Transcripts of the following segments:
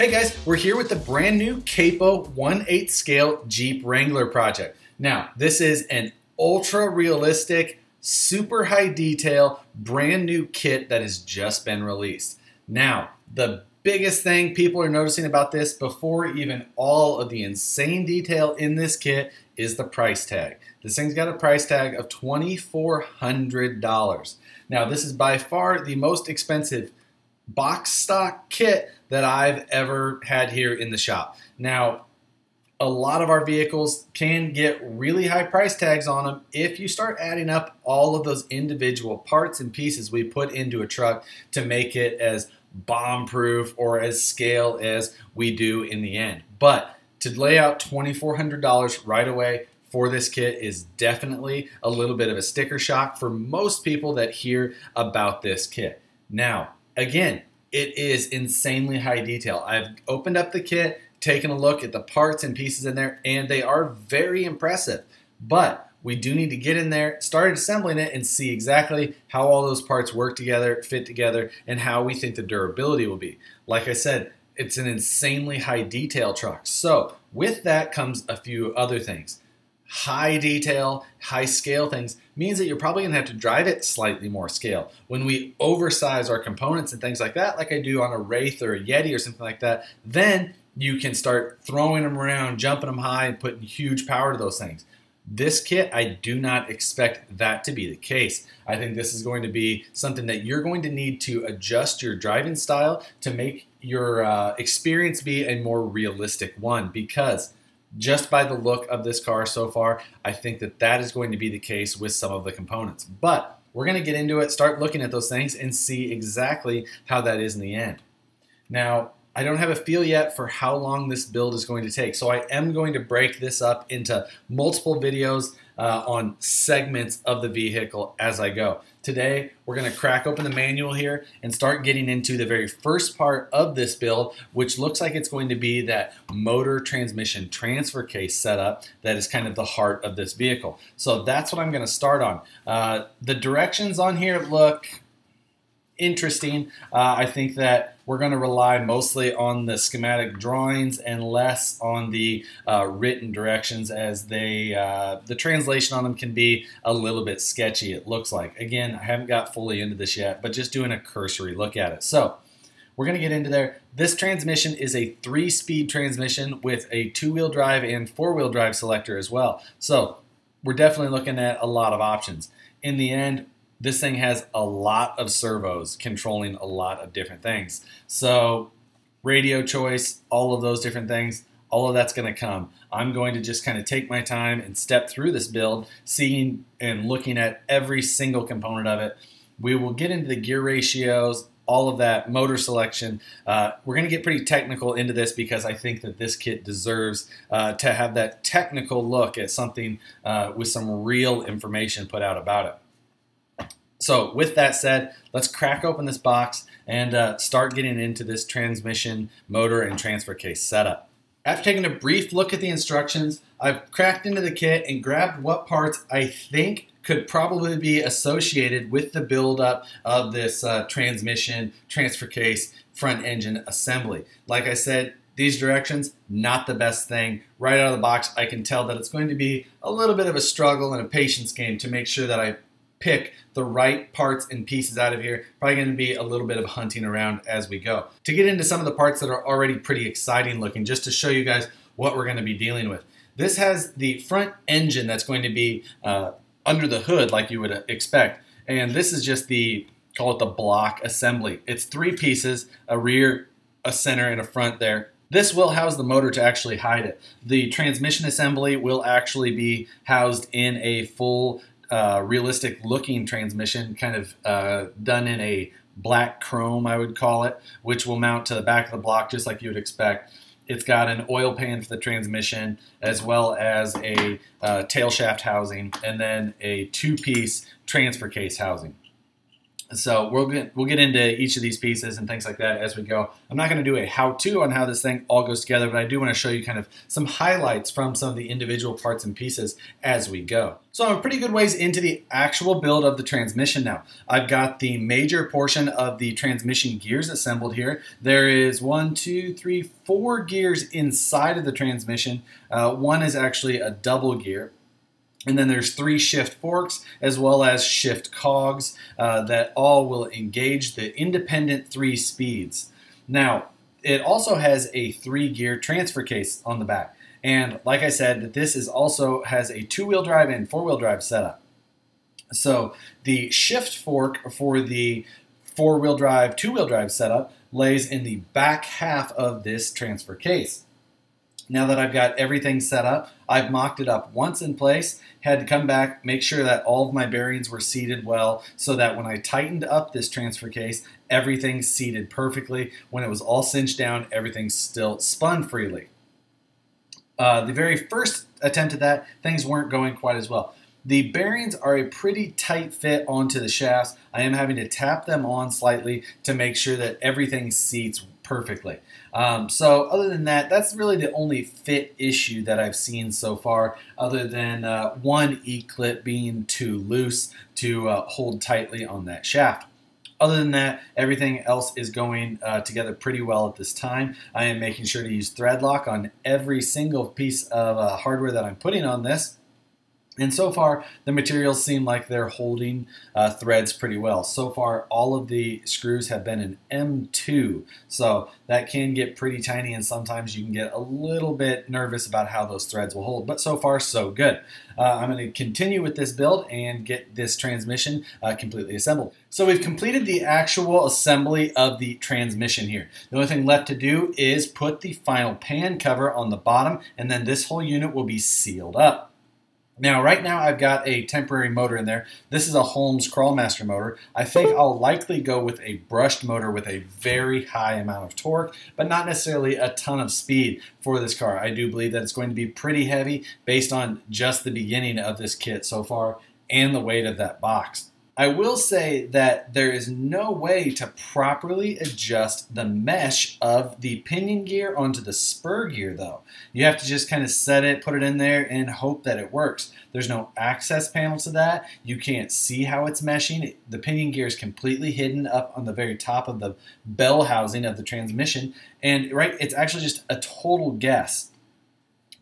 Hey guys, we're here with the brand new Capo 1 8 scale Jeep Wrangler project. Now, this is an ultra realistic, super high detail, brand new kit that has just been released. Now, the biggest thing people are noticing about this before even all of the insane detail in this kit is the price tag. This thing's got a price tag of $2,400. Now, this is by far the most expensive box stock kit that I've ever had here in the shop. Now, a lot of our vehicles can get really high price tags on them if you start adding up all of those individual parts and pieces we put into a truck to make it as bomb proof or as scale as we do in the end. But to lay out $2,400 right away for this kit is definitely a little bit of a sticker shock for most people that hear about this kit. Now, again, it is insanely high detail. I've opened up the kit, taken a look at the parts and pieces in there, and they are very impressive. But we do need to get in there, start assembling it, and see exactly how all those parts work together, fit together, and how we think the durability will be. Like I said, it's an insanely high detail truck. So, with that comes a few other things high detail, high scale things means that you're probably going to have to drive it slightly more scale. When we oversize our components and things like that, like I do on a Wraith or a Yeti or something like that, then you can start throwing them around, jumping them high, and putting huge power to those things. This kit, I do not expect that to be the case. I think this is going to be something that you're going to need to adjust your driving style to make your uh, experience be a more realistic one because just by the look of this car so far, I think that that is going to be the case with some of the components. But we're going to get into it, start looking at those things, and see exactly how that is in the end. Now, I don't have a feel yet for how long this build is going to take, so I am going to break this up into multiple videos uh, on segments of the vehicle as I go. Today, we're going to crack open the manual here and start getting into the very first part of this build, which looks like it's going to be that motor transmission transfer case setup that is kind of the heart of this vehicle. So that's what I'm going to start on. Uh, the directions on here look interesting. Uh, I think that we're going to rely mostly on the schematic drawings and less on the uh, written directions as they uh, the translation on them can be a little bit sketchy it looks like. Again I haven't got fully into this yet but just doing a cursory look at it. So we're going to get into there. This transmission is a three speed transmission with a two wheel drive and four wheel drive selector as well. So we're definitely looking at a lot of options. In the end this thing has a lot of servos controlling a lot of different things. So, radio choice, all of those different things, all of that's going to come. I'm going to just kind of take my time and step through this build, seeing and looking at every single component of it. We will get into the gear ratios, all of that, motor selection. Uh, we're going to get pretty technical into this because I think that this kit deserves uh, to have that technical look at something uh, with some real information put out about it. So with that said, let's crack open this box and uh, start getting into this transmission, motor, and transfer case setup. After taking a brief look at the instructions, I've cracked into the kit and grabbed what parts I think could probably be associated with the buildup of this uh, transmission, transfer case, front engine assembly. Like I said, these directions, not the best thing. Right out of the box, I can tell that it's going to be a little bit of a struggle and a patience game to make sure that I pick the right parts and pieces out of here. Probably going to be a little bit of hunting around as we go. To get into some of the parts that are already pretty exciting looking, just to show you guys what we're going to be dealing with. This has the front engine that's going to be uh, under the hood like you would expect. And this is just the, call it the block assembly. It's three pieces, a rear, a center, and a front there. This will house the motor to actually hide it. The transmission assembly will actually be housed in a full uh, realistic looking transmission, kind of uh, done in a black chrome, I would call it, which will mount to the back of the block just like you would expect. It's got an oil pan for the transmission, as well as a uh, tail shaft housing, and then a two piece transfer case housing. So we'll get, we'll get into each of these pieces and things like that as we go. I'm not going to do a how-to on how this thing all goes together, but I do want to show you kind of some highlights from some of the individual parts and pieces as we go. So I'm pretty good ways into the actual build of the transmission now. I've got the major portion of the transmission gears assembled here. There is one, two, three, four gears inside of the transmission. Uh, one is actually a double gear. And then there's three shift forks as well as shift cogs uh, that all will engage the independent three speeds. Now, it also has a three gear transfer case on the back. And like I said, that this is also has a two wheel drive and four wheel drive setup. So the shift fork for the four wheel drive, two wheel drive setup lays in the back half of this transfer case. Now that I've got everything set up, I've mocked it up once in place, had to come back, make sure that all of my bearings were seated well so that when I tightened up this transfer case, everything seated perfectly. When it was all cinched down, everything still spun freely. Uh, the very first attempt at that, things weren't going quite as well. The bearings are a pretty tight fit onto the shafts. I am having to tap them on slightly to make sure that everything seats perfectly. Um, so other than that, that's really the only fit issue that I've seen so far, other than uh, one E-clip being too loose to uh, hold tightly on that shaft. Other than that, everything else is going uh, together pretty well at this time. I am making sure to use thread lock on every single piece of uh, hardware that I'm putting on this. And so far, the materials seem like they're holding uh, threads pretty well. So far, all of the screws have been an M2, so that can get pretty tiny, and sometimes you can get a little bit nervous about how those threads will hold. But so far, so good. Uh, I'm going to continue with this build and get this transmission uh, completely assembled. So we've completed the actual assembly of the transmission here. The only thing left to do is put the final pan cover on the bottom, and then this whole unit will be sealed up. Now, right now, I've got a temporary motor in there. This is a Holmes Crawlmaster motor. I think I'll likely go with a brushed motor with a very high amount of torque, but not necessarily a ton of speed for this car. I do believe that it's going to be pretty heavy based on just the beginning of this kit so far and the weight of that box. I will say that there is no way to properly adjust the mesh of the pinion gear onto the spur gear though. You have to just kind of set it, put it in there, and hope that it works. There's no access panel to that. You can't see how it's meshing. The pinion gear is completely hidden up on the very top of the bell housing of the transmission. And right, it's actually just a total guess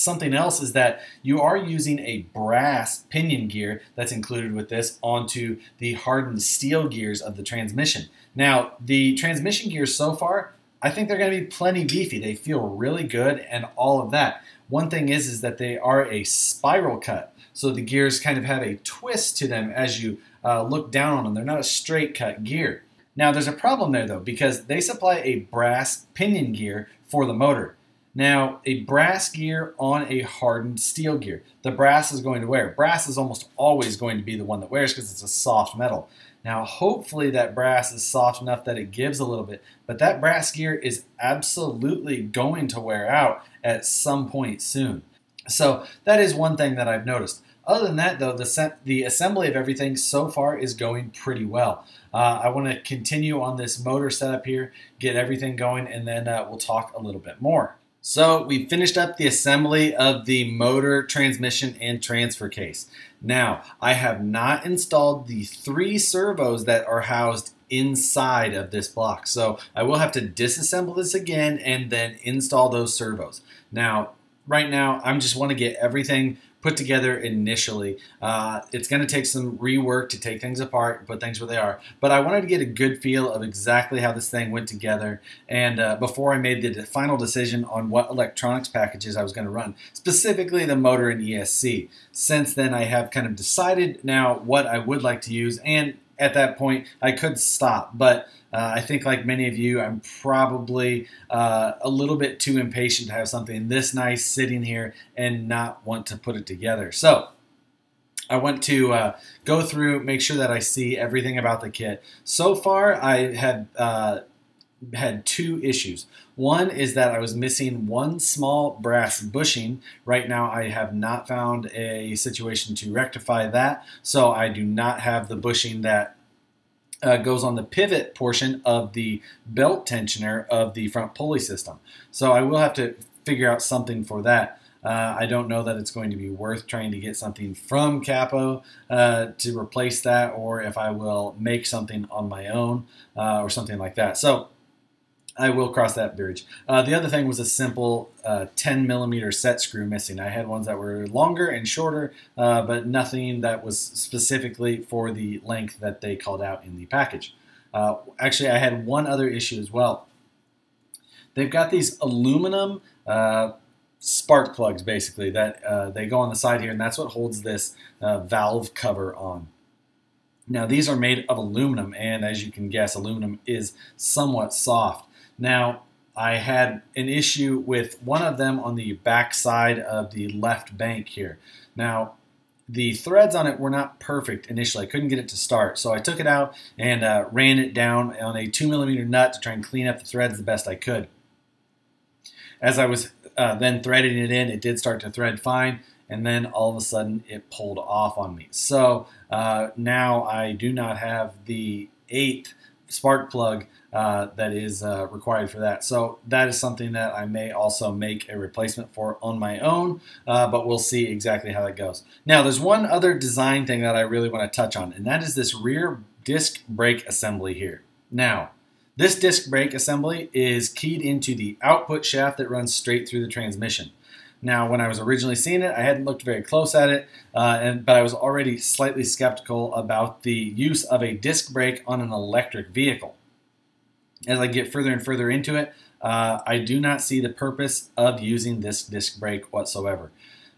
something else is that you are using a brass pinion gear that's included with this onto the hardened steel gears of the transmission. Now, the transmission gears so far, I think they're going to be plenty beefy. They feel really good and all of that. One thing is is that they are a spiral cut. So the gears kind of have a twist to them as you uh, look down on them. They're not a straight cut gear. Now, there's a problem there though, because they supply a brass pinion gear for the motor. Now, a brass gear on a hardened steel gear. The brass is going to wear. Brass is almost always going to be the one that wears because it's a soft metal. Now, hopefully that brass is soft enough that it gives a little bit, but that brass gear is absolutely going to wear out at some point soon. So that is one thing that I've noticed. Other than that, though, the, the assembly of everything so far is going pretty well. Uh, I want to continue on this motor setup here, get everything going, and then uh, we'll talk a little bit more. So we finished up the assembly of the motor, transmission, and transfer case. Now, I have not installed the three servos that are housed inside of this block. So I will have to disassemble this again and then install those servos. Now, right now, I just want to get everything put together initially. Uh, it's going to take some rework to take things apart put things where they are. But I wanted to get a good feel of exactly how this thing went together. And uh, before I made the final decision on what electronics packages I was going to run, specifically the motor and ESC. Since then, I have kind of decided now what I would like to use. And at that point, I could stop. But uh, I think, like many of you, I'm probably uh, a little bit too impatient to have something this nice sitting here and not want to put it together. So, I want to uh, go through, make sure that I see everything about the kit. So far, I have uh, had two issues. One is that I was missing one small brass bushing. Right now, I have not found a situation to rectify that, so I do not have the bushing that uh, goes on the pivot portion of the belt tensioner of the front pulley system. So I will have to figure out something for that. Uh, I don't know that it's going to be worth trying to get something from Capo uh, to replace that, or if I will make something on my own uh, or something like that. So I will cross that bridge. Uh, the other thing was a simple uh, 10 millimeter set screw missing. I had ones that were longer and shorter, uh, but nothing that was specifically for the length that they called out in the package. actually, I had one other issue as well. They've got these aluminum spark plugs basically that uh, they go on the side here and that's what holds this uh, valve cover on. Now these are made of aluminum and as you can guess aluminum is somewhat soft. Now I had an issue with one of them on the back side of the left bank here. Now the threads on it were not perfect initially. I couldn't get it to start. So I took it out and uh, ran it down on a two millimeter nut to try and clean up the threads the best I could. As I was uh, then threading it in, it did start to thread fine, and then all of a sudden it pulled off on me. So uh, now I do not have the eighth spark plug uh, that is uh, required for that. So that is something that I may also make a replacement for on my own, uh, but we'll see exactly how that goes. Now, there's one other design thing that I really want to touch on, and that is this rear disc brake assembly here. Now, this disc brake assembly is keyed into the output shaft that runs straight through the transmission. Now, when I was originally seeing it, I hadn't looked very close at it, uh, and, but I was already slightly skeptical about the use of a disc brake on an electric vehicle. As I get further and further into it, uh, I do not see the purpose of using this disc brake whatsoever.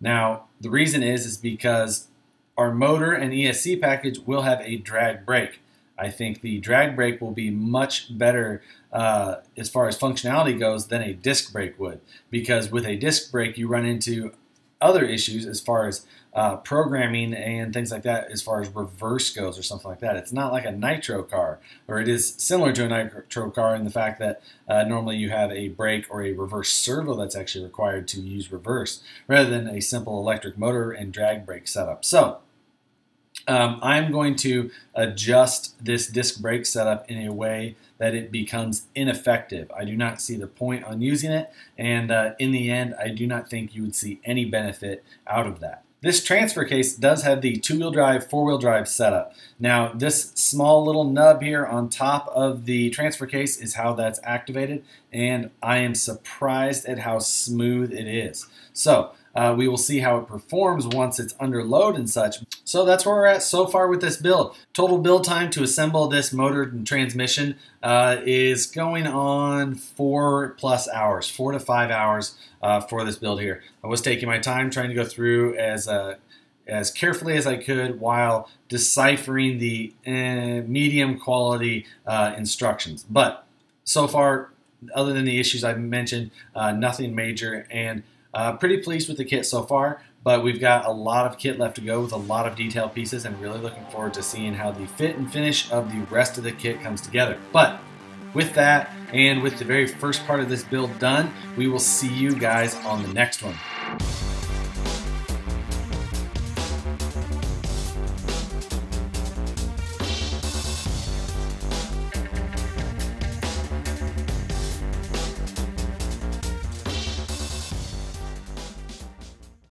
Now, the reason is is because our motor and ESC package will have a drag brake. I think the drag brake will be much better uh, as far as functionality goes than a disc brake would. Because with a disc brake, you run into other issues as far as uh, programming and things like that, as far as reverse goes or something like that. It's not like a nitro car, or it is similar to a nitro car in the fact that uh, normally you have a brake or a reverse servo that's actually required to use reverse, rather than a simple electric motor and drag brake setup. So, um, I'm going to adjust this disc brake setup in a way that it becomes ineffective. I do not see the point on using it, and uh, in the end, I do not think you would see any benefit out of that. This transfer case does have the two-wheel drive, four-wheel drive setup. Now, this small little nub here on top of the transfer case is how that's activated, and I am surprised at how smooth it is. So, uh, we will see how it performs once it's under load and such. So that's where we're at so far with this build. Total build time to assemble this motor and transmission uh, is going on four plus hours, four to five hours uh, for this build here. I was taking my time trying to go through as uh, as carefully as I could while deciphering the eh, medium quality uh, instructions. But so far, other than the issues I've mentioned, uh, nothing major and uh, pretty pleased with the kit so far, but we've got a lot of kit left to go with a lot of detail pieces and really looking forward to seeing how the fit and finish of the rest of the kit comes together. But with that, and with the very first part of this build done, we will see you guys on the next one.